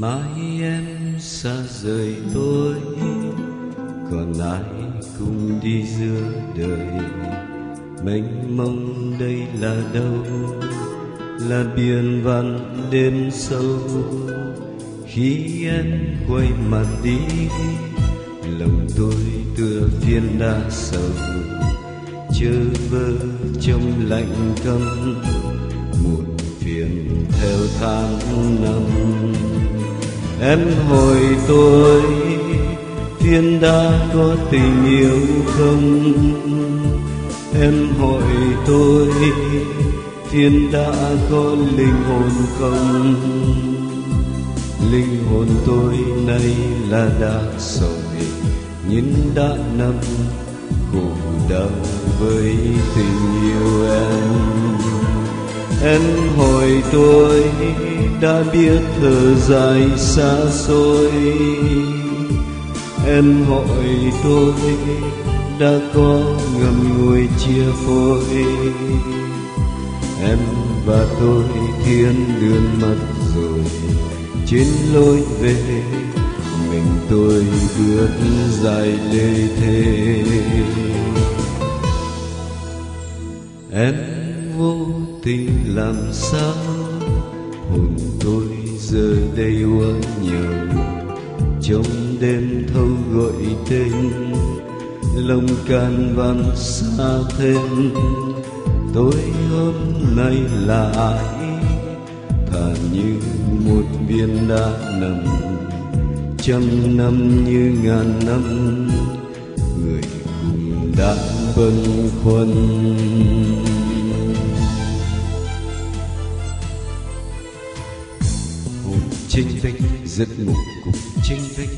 mai em xa rời tôi còn ai cùng đi giữa đời? Mênh mông đây là đâu? Là biển vạn đêm sâu. Khi em quay mặt đi lòng tôi tựa viên đá sầu. Chớ vơ trong lạnh câm, muộn phiền theo tháng năm em hỏi tôi, thiên đã có tình yêu không? Em hỏi tôi, thiên đã có linh hồn không? Linh hồn tôi nay là đã rồi nhưng đã năm khổ đau với tình yêu em. Em hỏi tôi đã biết thở dài xa xôi. Em hỏi tôi đã có ngầm ngùi chia phôi. Em và tôi thiên đường mất rồi. Trên lối về, mình tôi bước dài lê thế em vô tình làm sao hồn tôi giờ đây quá nhiều. Trong đêm thâu gọi tên, lòng can vang xa thêm. Tôi hôm nay là ai? Thà như một viên đá nằm, trăm năm như ngàn năm. Người cùng đã bâng khuâng. Chinh vinh giấc ngủ cùng chênh vênh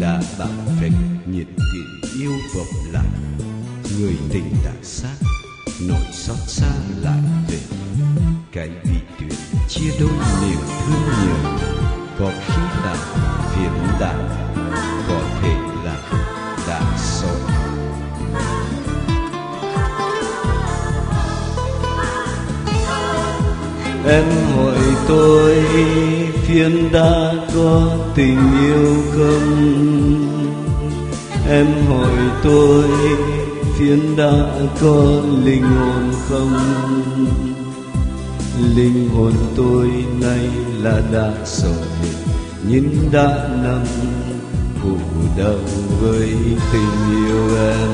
đã bạo phách nhiệt tình yêu vọng lại người tình đã sát nỗi xót xa lại về. Cái vị tuyệt chia đôi niềm thương nhiều có khi là phiền đã có thể là đã sống em hỏi tôi phiền đã có tình yêu không? Em hỏi tôi phiến đã có linh hồn không? Linh hồn tôi nay là đã rồi nhưng đã nằm khổ đau với tình yêu em.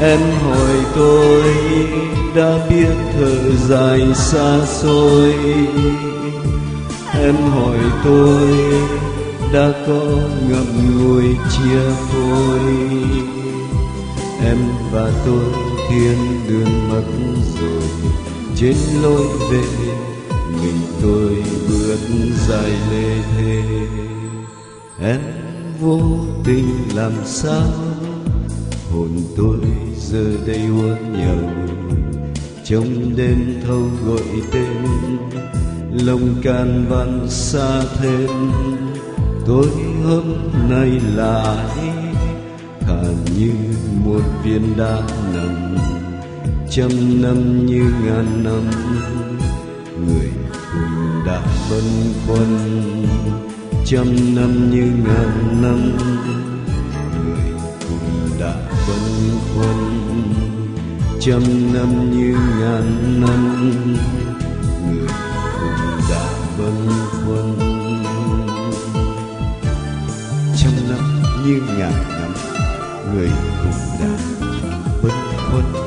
Em hỏi tôi, đã biết thở dài xa xôi em hỏi tôi, đã có ngậm ngùi chia phôi. Em và tôi thiên đường mất rồi, trên lối về, mình tôi bước dài lê thê. Em vô tình làm sao, hồn tôi giờ đây uốn nhầm trong đêm thâu gọi tên lòng can văn xa thêm. Tôi hôm nay lại, thả như một viên đá nằm, trăm năm như ngàn năm. Người cùng đã băn khoăn trăm năm như ngàn năm. Người cùng đã băn khoăn trăm năm như ngàn năm. Trăm năm như ngàn năm người cùng đã bất khuất